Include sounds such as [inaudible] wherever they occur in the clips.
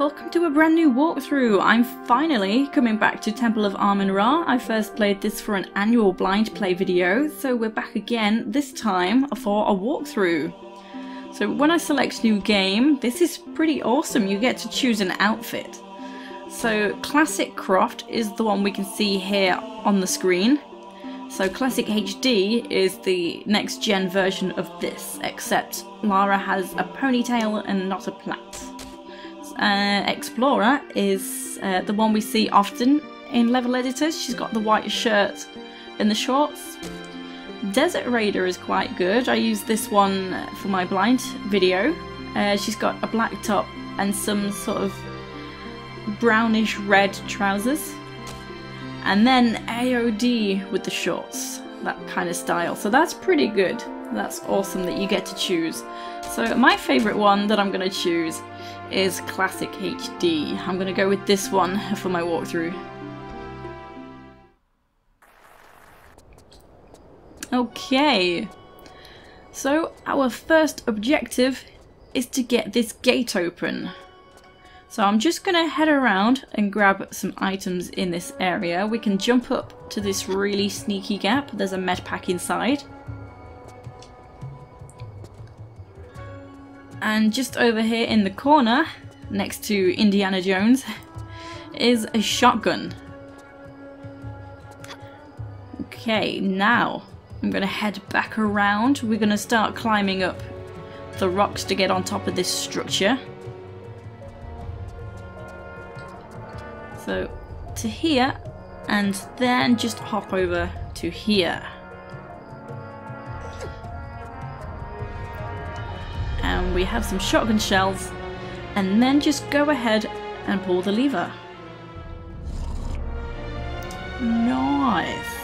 Welcome to a brand new walkthrough. I'm finally coming back to Temple of Amen-Ra. I first played this for an annual blind play video, so we're back again, this time for a walkthrough. So when I select new game, this is pretty awesome. You get to choose an outfit. So Classic Croft is the one we can see here on the screen. So Classic HD is the next gen version of this, except Lara has a ponytail and not a plait uh, Explorer is uh, the one we see often in level editors. She's got the white shirt and the shorts. Desert Raider is quite good. I use this one for my blind video. Uh, she's got a black top and some sort of brownish red trousers. And then AOD with the shorts, that kind of style. So that's pretty good. That's awesome that you get to choose. So my favourite one that I'm going to choose is Classic HD. I'm going to go with this one for my walkthrough. Okay, so our first objective is to get this gate open. So I'm just going to head around and grab some items in this area. We can jump up to this really sneaky gap. There's a med pack inside. And just over here in the corner, next to Indiana Jones, is a shotgun. Okay, now I'm gonna head back around. We're gonna start climbing up the rocks to get on top of this structure. So to here, and then just hop over to here. And we have some shotgun shells and then just go ahead and pull the lever. Nice.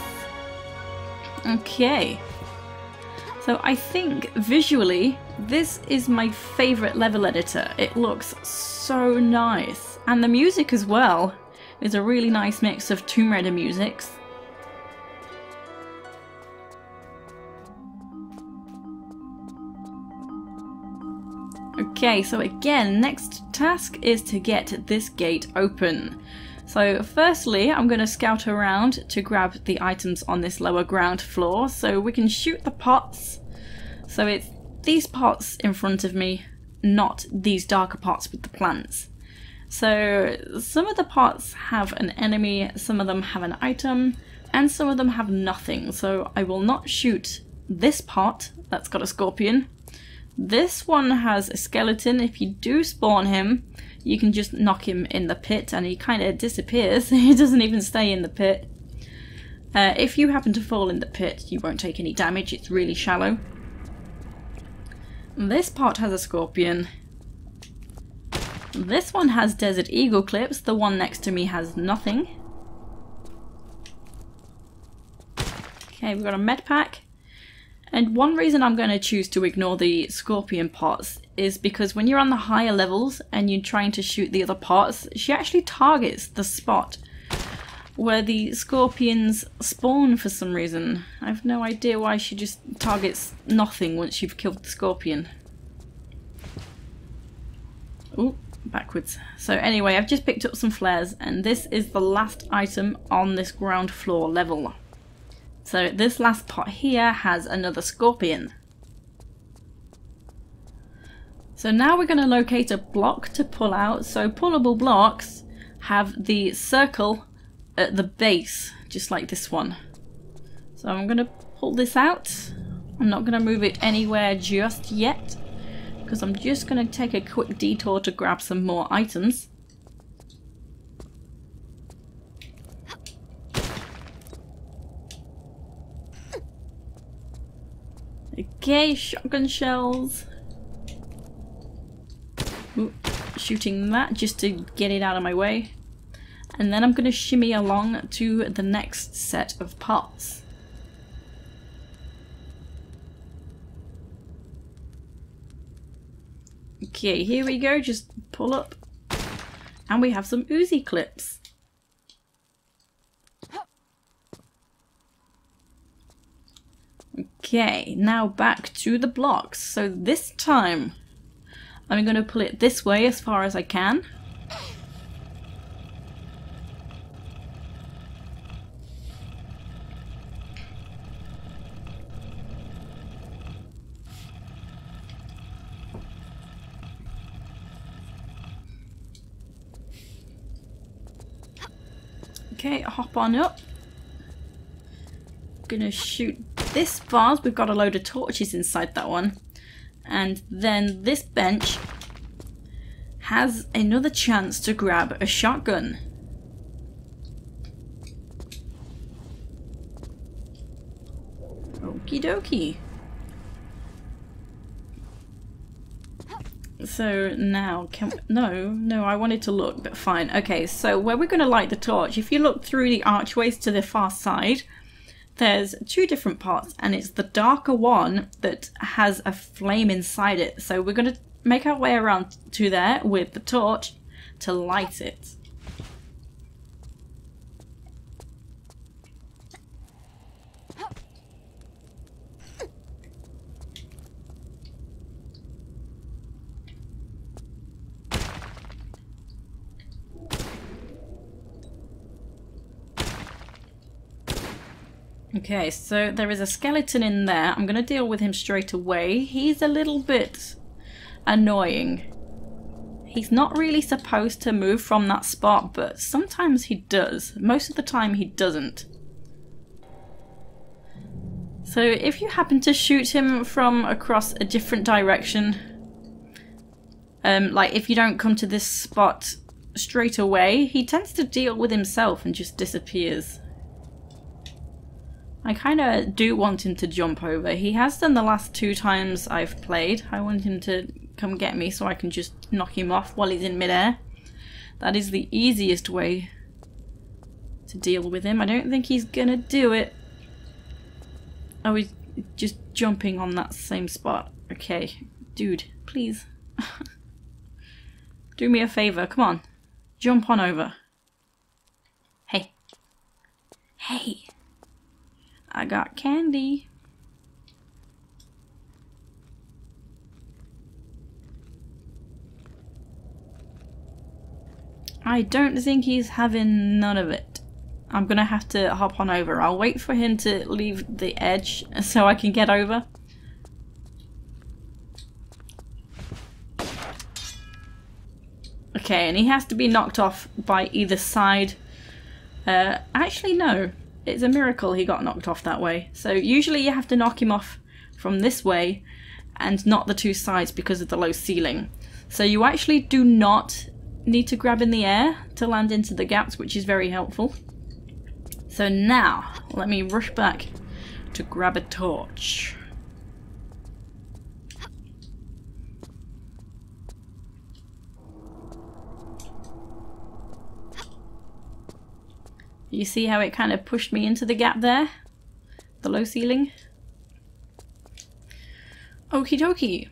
Okay. So I think visually this is my favourite level editor. It looks so nice. And the music as well is a really nice mix of Tomb Raider musics Okay, so again, next task is to get this gate open. So firstly, I'm going to scout around to grab the items on this lower ground floor so we can shoot the pots. So it's these pots in front of me, not these darker pots with the plants. So some of the pots have an enemy, some of them have an item, and some of them have nothing. So I will not shoot this pot that's got a scorpion this one has a skeleton. If you do spawn him, you can just knock him in the pit and he kind of disappears. [laughs] he doesn't even stay in the pit. Uh, if you happen to fall in the pit, you won't take any damage. It's really shallow. This part has a scorpion. This one has desert eagle clips. The one next to me has nothing. Okay, we've got a med pack. And one reason I'm going to choose to ignore the scorpion pots is because when you're on the higher levels and you're trying to shoot the other pots, she actually targets the spot where the scorpions spawn for some reason. I have no idea why she just targets nothing once you've killed the scorpion. Oh, backwards. So anyway, I've just picked up some flares and this is the last item on this ground floor level. So this last pot here has another scorpion. So now we're going to locate a block to pull out. So pullable blocks have the circle at the base, just like this one. So I'm going to pull this out. I'm not going to move it anywhere just yet because I'm just going to take a quick detour to grab some more items. Okay, shotgun shells. Ooh, shooting that just to get it out of my way. And then I'm going to shimmy along to the next set of parts. Okay, here we go, just pull up. And we have some Uzi clips. Okay, now back to the blocks. So this time I'm going to pull it this way as far as I can. Okay, hop on up. I'm gonna shoot this vase. We've got a load of torches inside that one. And then this bench has another chance to grab a shotgun. Okie dokie. So now, can no, no, I wanted to look, but fine. Okay, so where we're going to light the torch, if you look through the archways to the far side, there's two different parts, and it's the darker one that has a flame inside it. So we're going to make our way around to there with the torch to light it. Okay, so there is a skeleton in there. I'm going to deal with him straight away. He's a little bit annoying. He's not really supposed to move from that spot, but sometimes he does. Most of the time he doesn't. So if you happen to shoot him from across a different direction, um, like if you don't come to this spot straight away, he tends to deal with himself and just disappears. I kind of do want him to jump over. He has done the last two times I've played. I want him to come get me so I can just knock him off while he's in midair. That is the easiest way to deal with him. I don't think he's gonna do it. Oh, he's just jumping on that same spot. Okay, dude, please. [laughs] do me a favour, come on. Jump on over. Hey. Hey. I got candy. I don't think he's having none of it. I'm gonna have to hop on over. I'll wait for him to leave the edge [laughs] so I can get over. Okay, and he has to be knocked off by either side. Uh, actually, no it's a miracle he got knocked off that way. So usually you have to knock him off from this way and not the two sides because of the low ceiling. So you actually do not need to grab in the air to land into the gaps, which is very helpful. So now, let me rush back to grab a torch. You see how it kind of pushed me into the gap there? The low ceiling? Okie dokie.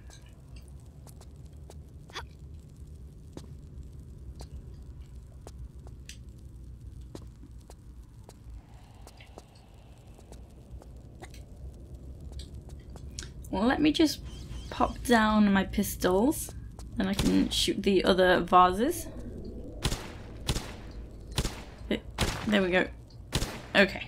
Well, let me just pop down my pistols and I can shoot the other vases. There we go. Okay.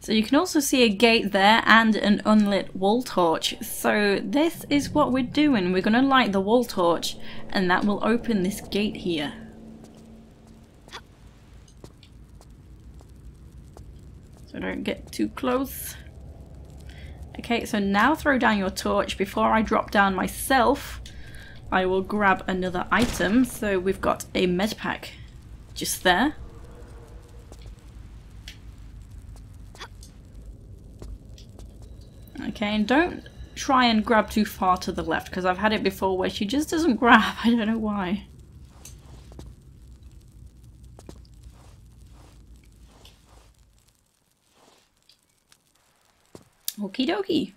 So you can also see a gate there and an unlit wall torch. So this is what we're doing. We're going to light the wall torch and that will open this gate here. So don't get too close. Okay, so now throw down your torch. Before I drop down myself, I will grab another item. So we've got a med pack just there. Okay, and don't try and grab too far to the left because I've had it before where she just doesn't grab. [laughs] I don't know why. Okie dokie.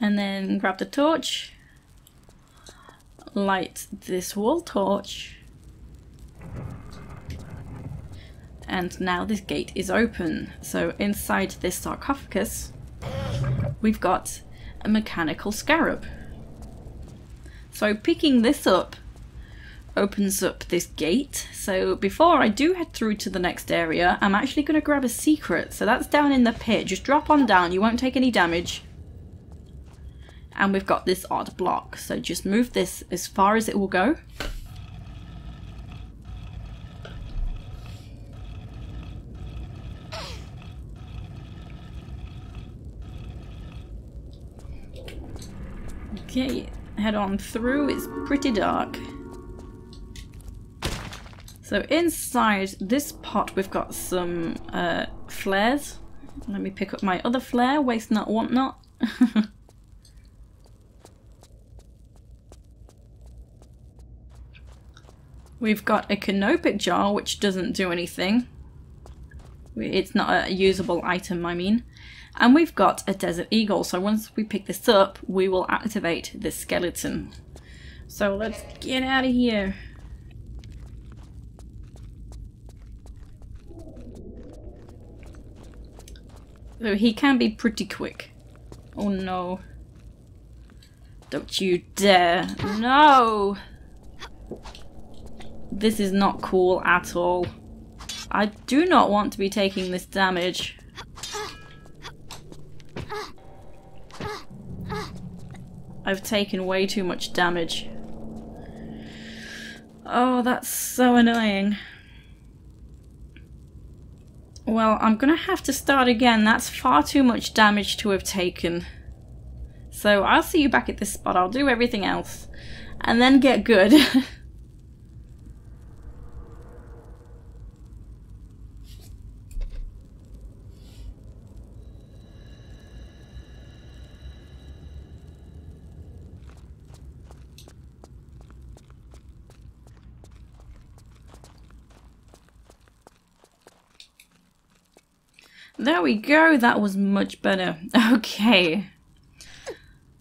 And then grab the torch, light this wall torch, and now this gate is open. So inside this sarcophagus, we've got a mechanical scarab. So picking this up opens up this gate. So before I do head through to the next area, I'm actually going to grab a secret. So that's down in the pit. Just drop on down. You won't take any damage. and we've got this odd block. So just move this as far as it will go. Okay, head on through. It's pretty dark. So inside this pot we've got some uh, flares. Let me pick up my other flare, waste not, want not. [laughs] we've got a canopic jar which doesn't do anything. It's not a usable item, I mean. And we've got a Desert Eagle, so once we pick this up, we will activate the skeleton. So let's get out of here. So he can be pretty quick. Oh no. Don't you dare. No! This is not cool at all. I do not want to be taking this damage. I've taken way too much damage. Oh, that's so annoying. Well, I'm gonna have to start again. That's far too much damage to have taken. So I'll see you back at this spot. I'll do everything else. And then get good. [laughs] There we go, that was much better. [laughs] Okay.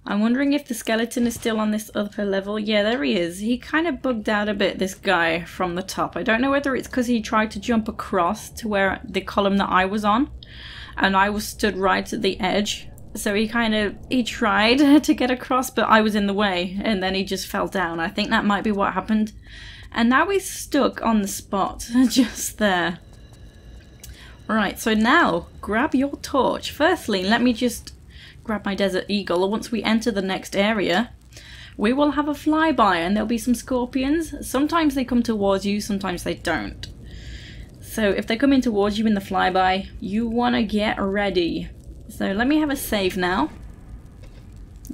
I'm wondering if the skeleton is still on this upper level. Yeah, there he is. He kind of bugged out a bit, this guy, from the top. I don't know whether it's because he tried to jump across to where the column that I was on. And I was stood right at the edge. So he kind of, he tried [laughs] to get across, but I was in the way. And then he just fell down. I think that might be what happened. And now he's stuck on the spot, [laughs] just there. Right, so now grab your torch. Firstly, let me just grab my Desert Eagle. Once we enter the next area, we will have a flyby and there'll be some scorpions. Sometimes they come towards you, sometimes they don't. So if they're coming towards you in the flyby, you want to get ready. So let me have a save now.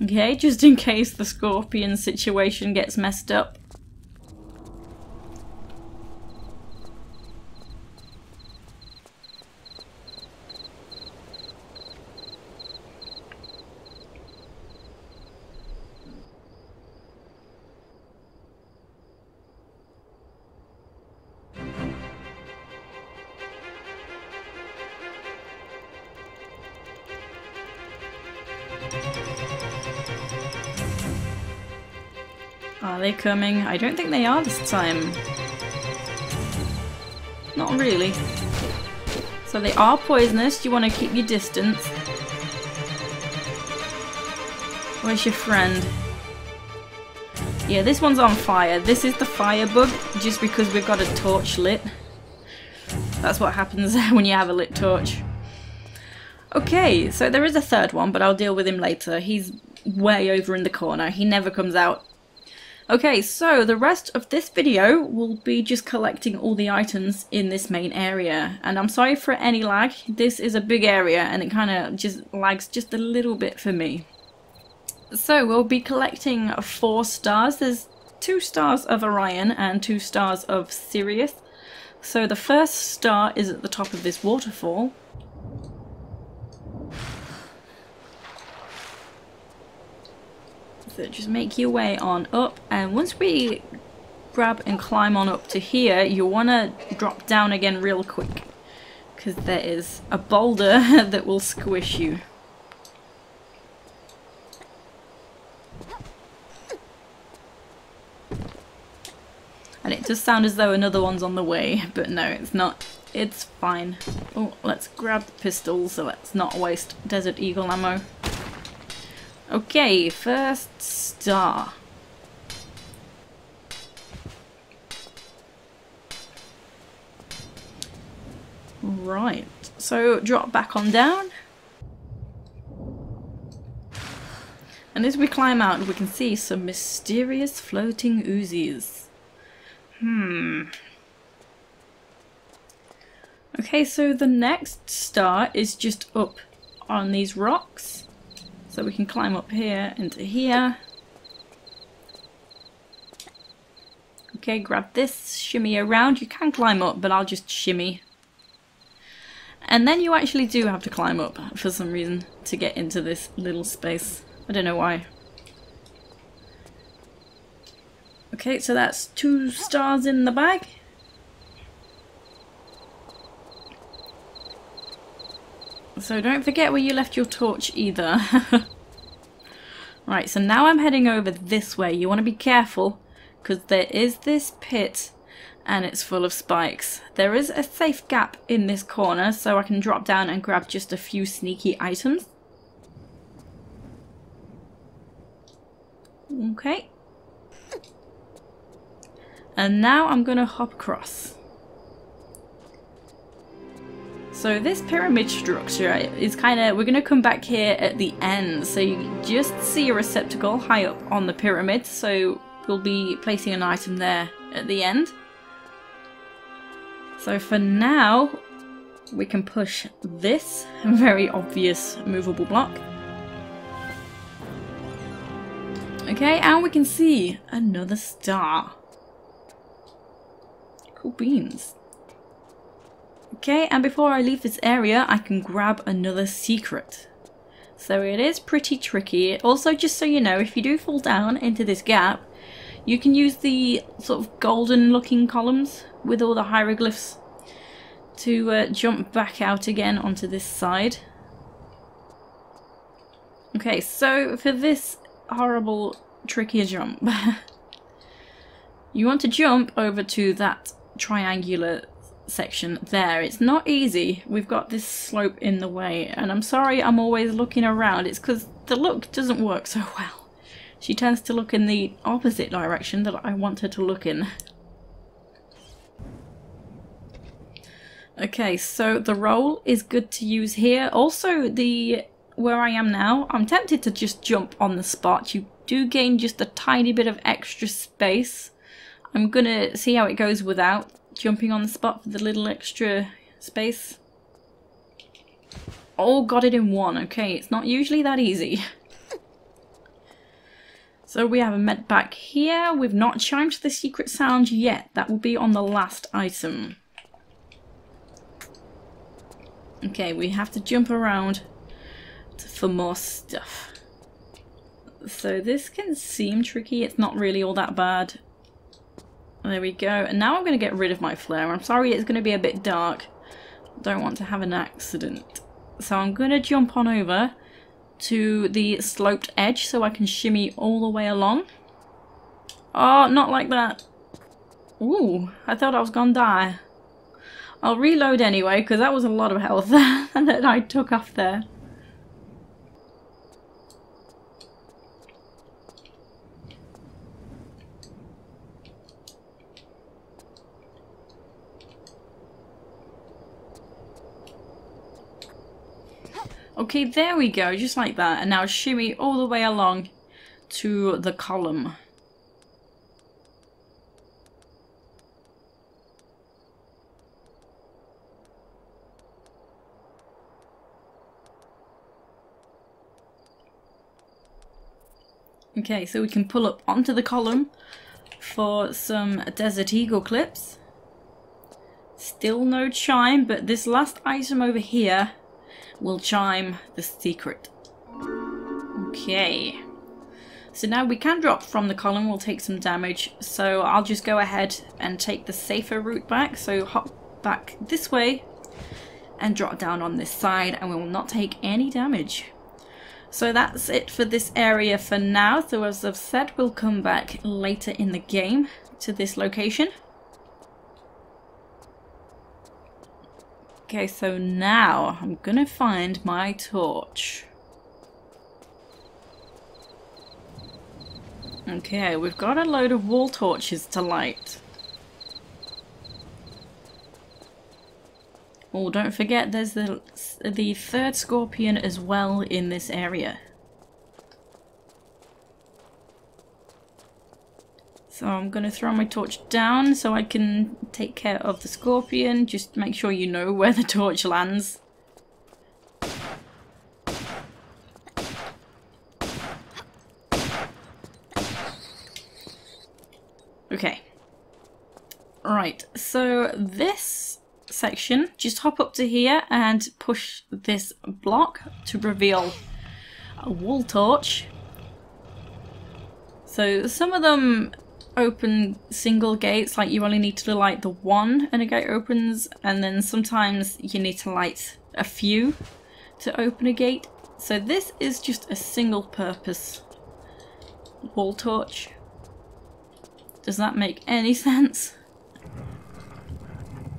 Okay, [laughs] just in case the scorpion situation gets messed up. Coming? I don't think they are this time. Not really. So they are poisonous. You want to keep your distance. Where's your friend? Yeah, this one's on fire. This is the fire bug, just because we've got a torch lit. That's what happens [laughs] when you have a lit torch. Okay, so there is a third one, but I'll deal with him later. He's way over in the corner. He never comes out Okay, so the rest of this video will be just collecting all the items in this main area. And I'm sorry for any lag, this is a big area and it kind of just lags just a little bit for me. So we'll be collecting four stars. There's two stars of Orion and two stars of Sirius. So the first star is at the top of this waterfall So just make your way on up and once we grab and climb on up to here you want to drop down again real quick because there is a boulder [laughs] that will squish you. And it does sound as though another one's on the way, but no, it's not. It's fine. Oh, let's grab the pistols, so let's not waste Desert Eagle ammo. Okay, first star. Right, so drop back on down. And as we climb out, we can see some mysterious floating Uzis. Hmm. Okay, so the next star is just up on these rocks. So we can climb up here into here. Okay, grab this, shimmy around. You can climb up, but I'll just shimmy. And then you actually do have to climb up for some reason to get into this little space. I don't know why. Okay, so that's two stars in the bag. So don't forget where you left your torch either. [laughs] right, so now I'm heading over this way. You want to be careful because there is this pit and it's full of spikes. There is a safe gap in this corner so I can drop down and grab just a few sneaky items. Okay. And now I'm going to hop across. So this pyramid structure is kind of, we're going to come back here at the end. So you just see a receptacle high up on the pyramid. So we'll be placing an item there at the end. So for now, we can push this [laughs] very obvious movable block. Okay, and we can see another star. Cool beans. Okay, and before I leave this area, I can grab another secret. So it is pretty tricky. Also, just so you know, if you do fall down into this gap, you can use the sort of golden looking columns with all the hieroglyphs to uh, jump back out again onto this side. Okay, so for this horrible trickier jump, [laughs] you want to jump over to that triangular section there. It's not easy. We've got this slope in the way, and I'm sorry I'm always looking around. It's because the look doesn't work so well. She tends to look in the opposite direction that I want her to look in. Okay, so the roll is good to use here. Also, the where I am now, I'm tempted to just jump on the spot. You do gain just a tiny bit of extra space. I'm gonna see how it goes without jumping on the spot for the little extra space. Oh, got it in one. Okay, it's not usually that easy. [laughs] So we have a med here. We've not chimed the secret sound yet. That will be on the last item. Okay, we have to jump around for more stuff. So this can seem tricky. It's not really all that bad. There we go. And now I'm going to get rid of my flare. I'm sorry it's going to be a bit dark. Don't want to have an accident. So I'm going to jump on over to the sloped edge so I can shimmy all the way along. Oh, not like that. Ooh, I thought I was going to die. I'll reload anyway, because that was a lot of health [laughs] that I took off there. Okay, there we go, just like that. And now shimmy all the way along to the column. Okay, so we can pull up onto the column for some Desert Eagle clips. Still no chime, but this last item over here will chime the secret. Okay. So now we can drop from the column, we'll take some damage. So I'll just go ahead and take the safer route back. So hop back this way and drop down on this side and we will not take any damage. So that's it for this area for now. So as I've said, we'll come back later in the game to this location. Okay, so now I'm gonna find my torch. Okay, we've got a load of wall torches to light. Oh, don't forget there's the, the third scorpion as well in this area. So I'm going to throw my torch down so I can take care of the scorpion. Just make sure you know where the torch lands. Okay. Right, so this section, just hop up to here and push this block to reveal a wall torch. So some of them open single gates, like you only need to light the one and a gate opens, and then sometimes you need to light a few to open a gate. So this is just a single purpose wall torch. Does that make any [laughs] sense?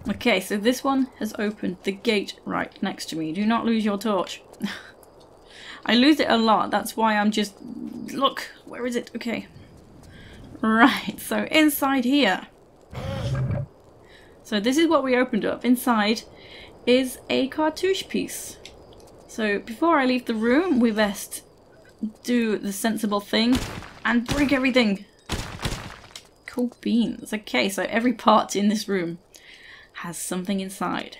Okay, so this one has opened the gate right next to me. Do not lose your torch. [laughs] I lose it a lot, that's why I'm just... Look, where is it? Okay. Right, so inside here. So this is what we opened up. Inside is a cartouche piece. So before I leave the room, we best do the sensible thing and break everything. Cool beans. Okay, so every part in this room has something inside.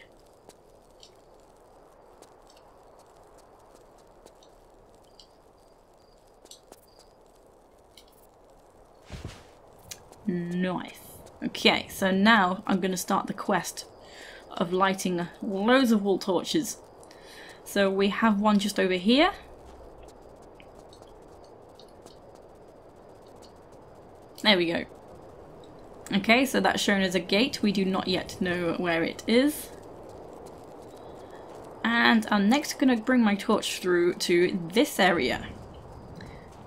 Nice. Okay, so now I'm going to start the quest of lighting loads of wall torches. So we have one just over here. There we go. Okay, so that's shown as a gate. We do not yet know where it is. And I'm next going to bring my torch through to this area.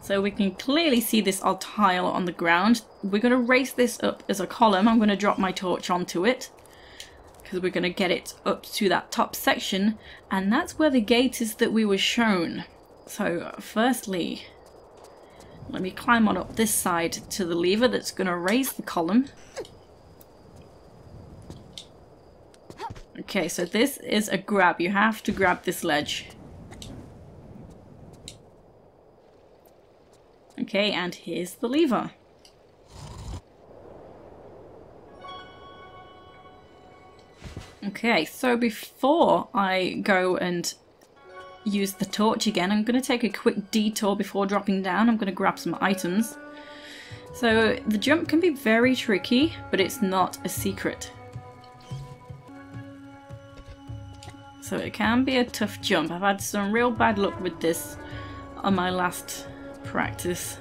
So we can clearly see this odd tile on the ground. We're going to raise this up as a column. I'm going to drop my torch onto it. Because we're going to get it up to that top section. And that's where the gate is that we were shown. So firstly, let me climb on up this side to the lever that's going to raise the column. Okay, so this is a grab. You have to grab this ledge. Okay, and here's the lever. Okay, so before I go and use the torch again. I'm going to take a quick detour before dropping down. I'm going to grab some items. So the jump can be very tricky, but it's not a secret. So it can be a tough jump. I've had some real bad luck with this on my last practice.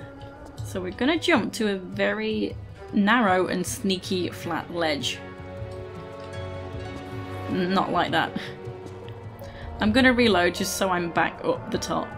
So we're going to jump to a very narrow and sneaky flat ledge. Not like that. I'm gonna reload just so I'm back up the top.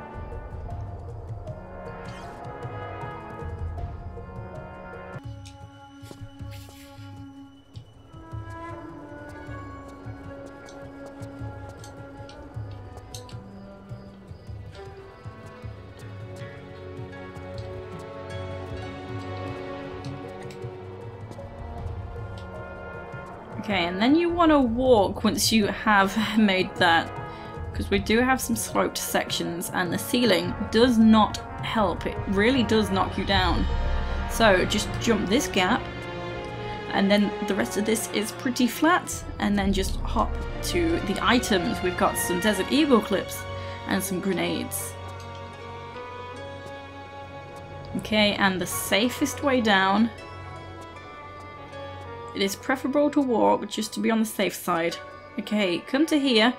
Okay, and then you want to walk once you have [laughs] made that because we do have some sloped sections and the ceiling does not help. It really does knock you down. So just jump this gap and then the rest of this is pretty flat and then just hop to the items. We've got some Desert Eagle clips and some grenades. Okay, and the safest way down it is preferable to walk just to be on the safe side. Okay, come to here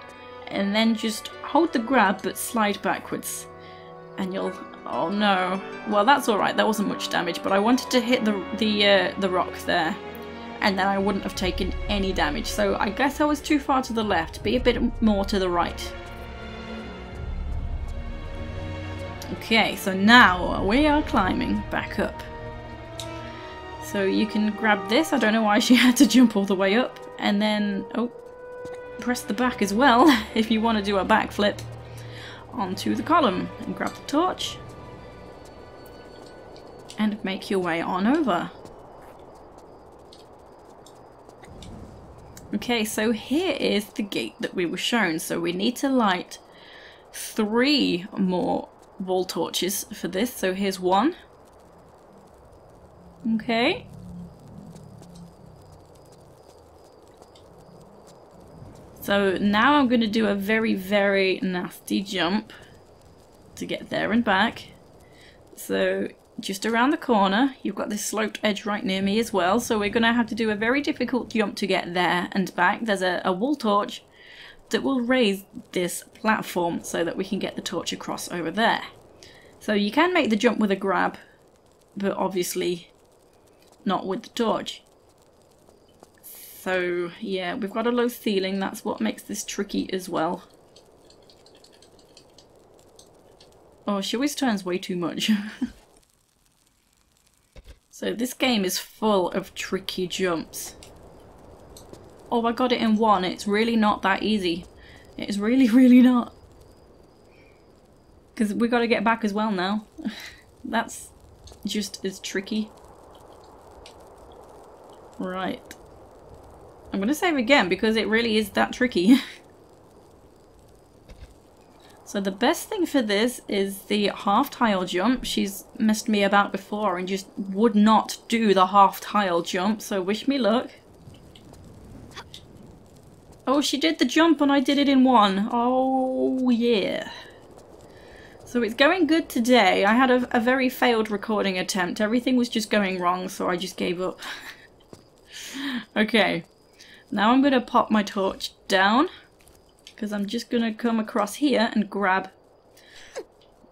and then just hold the grab but slide backwards. And you'll oh no. Well that's all right that wasn't much damage but I wanted to hit the the uh, the rock there and then I wouldn't have taken any damage. So I guess I was too far to the left. Be a bit more to the right. Okay so now we are climbing back up so you can grab this I don't know why she [laughs] had to jump all the way up and then oh press the back as well [laughs] if you want to do a backflip onto the column and grab the torch and make your way on over. Okay, so here is the gate that we were shown. So we need to light three more wall torches for this. So here's one. Okay. So now I'm going to do a very, very nasty jump to get there and back. So just around the corner, you've got this sloped edge right near me as well, so we're going to have to do a very difficult jump to get there and back. There's a, a wall torch that will raise this platform so that we can get the torch across over there. So you can make the jump with a grab, but obviously not with the torch. So yeah, we've got a low ceiling, that's what makes this tricky as well. Oh, she always turns way too much. [laughs] so this game is full of tricky jumps. Oh, I got it in one. It's really not that easy. It's really, [laughs] really not. Because we got to get back as well now. [laughs] That's just as tricky. Right. I'm going to save again because it really is that tricky. [laughs] so the best thing for this is the half tile jump. She's messed me about before and just would not do the half tile jump. So wish me luck. Oh, she did the jump and I did it in one. Oh, yeah. So it's going good today. I had a, a very failed recording attempt. Everything was just going wrong, so I just gave up. [laughs] okay. Now I'm going to pop my torch down because I'm just going to come across here and grab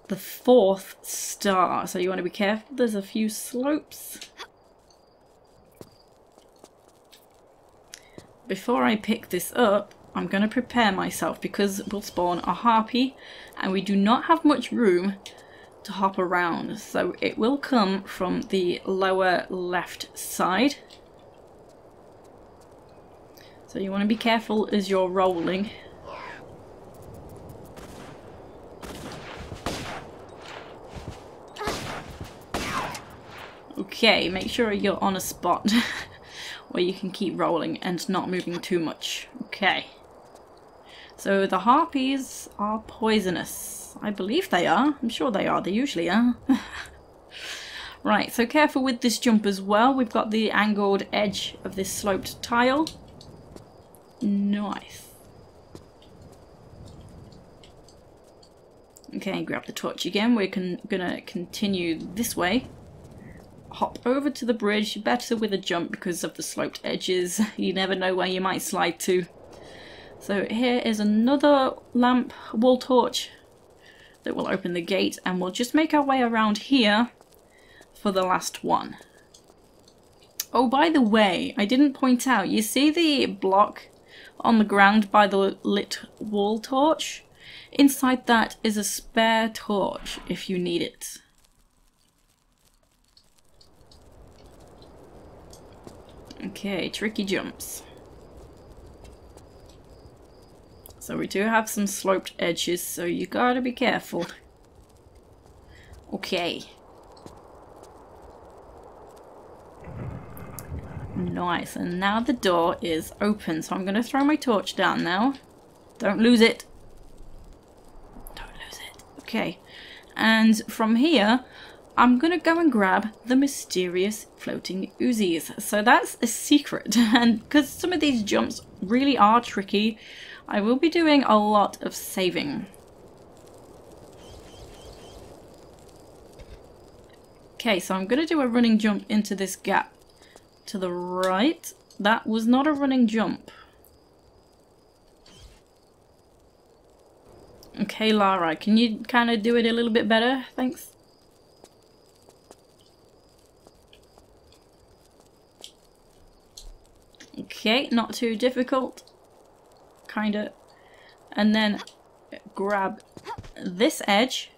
the fourth star. So you want to be careful. There's a few slopes. Before I pick this up, I'm going to prepare myself because we'll spawn a harpy and we do not have much room to hop around. So it will come from the lower left side. So you want to be careful as you're rolling. Okay, make sure you're on a spot [laughs] where you can keep rolling and not moving too much. Okay. So the harpies are poisonous. I believe they are. I'm sure they are. They usually are. [laughs] right, so careful with this jump as well. We've got the angled edge of this sloped tile. Nice. Okay, grab the torch again. We're gonna continue this way. Hop over to the bridge, better with a jump because of the sloped edges. [laughs] You never know where you might slide to. So here is another lamp wall torch that will open the gate and we'll just make our way around here for the last one. Oh, by the way, I didn't point out, you see the block on the ground by the lit wall torch. Inside that is a spare torch if you need it. Okay, tricky jumps. So we do have some sloped edges, so you gotta be careful. Okay. Nice, and now the door is open, so I'm going to throw my torch down now. Don't lose it. Don't lose it. Okay, and from here, I'm going to go and grab the mysterious floating Uzis. So that's a secret, [laughs] and because some of these jumps really are tricky, I will be doing a lot of saving. Okay, so I'm going to do a running jump into this gap to the right. That was not a running jump. Okay, Lara, can you kind of do it a little bit better? Thanks. Okay, not too difficult. Kind of. And then grab this edge.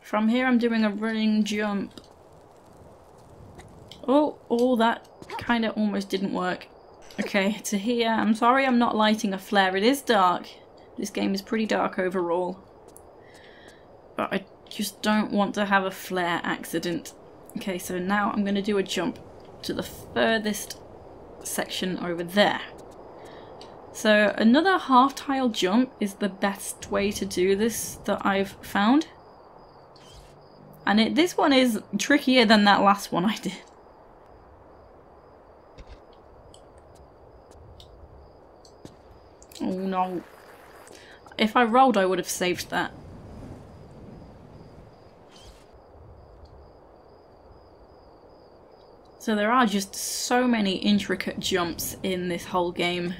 From here I'm doing a running jump Oh, oh, that kind of almost didn't work. Okay, to here. I'm sorry I'm not lighting a flare. It is dark. This game is pretty dark overall. But I just don't want to have a flare accident. Okay, so now I'm going to do a jump to the furthest section over there. So another half tile jump is the best way to do this that I've found. And it, this one is trickier than that last one I did. Oh no. If I rolled I would have saved that. So there are just so many intricate jumps in this whole game.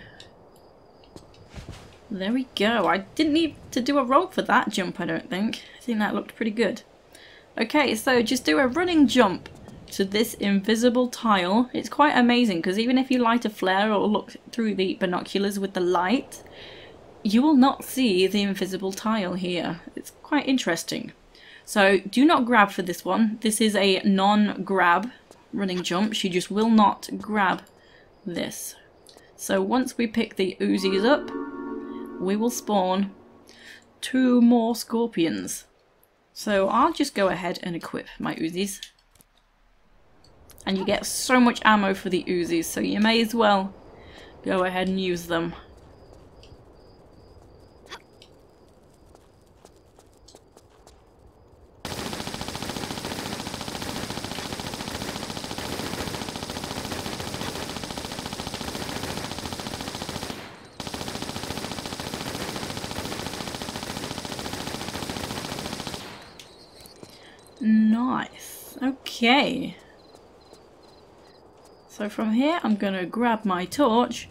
There we go. I didn't need to do a roll for that jump, I don't think. I think that looked pretty good. Okay, so just do a running jump to this invisible tile. It's quite amazing because even if you light a flare or look through the binoculars with the light, you will not see the invisible tile here. It's quite interesting. So do not grab for this one. This is a non-grab running jump. She just will not grab this. So once we pick the Uzis up, we will spawn two more scorpions. So I'll just go ahead and equip my Uzis. And you get so much ammo for the Uzis, so you may as well go ahead and use them. Nice. Okay. So from here I'm going to grab my torch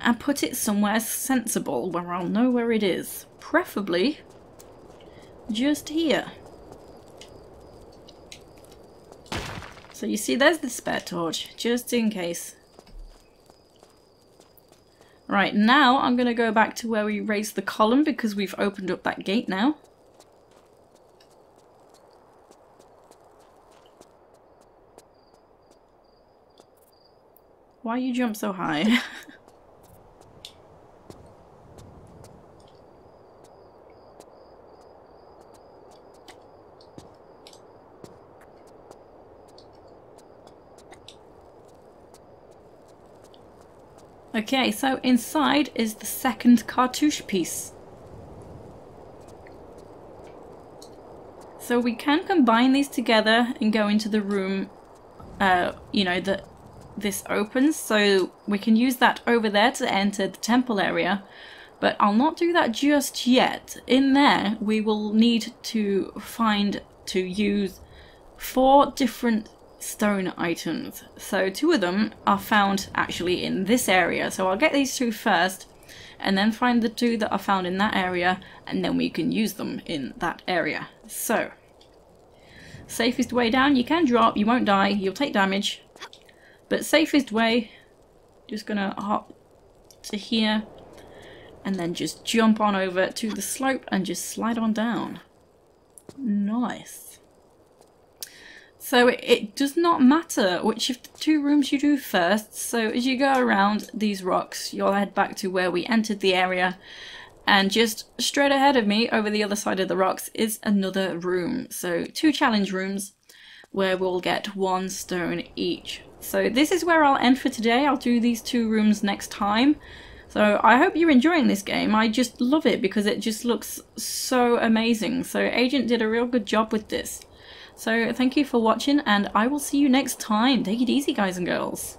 and put it somewhere sensible where I'll know where it is. Preferably just here. So you see there's the spare torch, just in case. Right, now I'm going to go back to where we raised the column because we've opened up that gate now. Why you jump so high? [laughs] okay, so inside is the second cartouche piece. So we can combine these together and go into the room, uh, you know, that this opens so we can use that over there to enter the temple area but I'll not do that just yet. In there we will need to find to use four different stone items. So two of them are found actually in this area so I'll get these two first and then find the two that are found in that area and then we can use them in that area. So safest way down you can drop, you won't die, you'll take damage but safest way, just gonna hop to here and then just jump on over to the slope and just slide on down. Nice. So it does not matter which of the two rooms you do first. So as you go around these rocks, you'll head back to where we entered the area. And just straight ahead of me, over the other side of the rocks, is another room. So two challenge rooms where we'll get one stone each. So this is where I'll end for today. I'll do these two rooms next time. So I hope you're enjoying this game. I just love it because it just looks so amazing. So Agent did a real good job with this. So thank you for watching and I will see you next time. Take it easy guys and girls.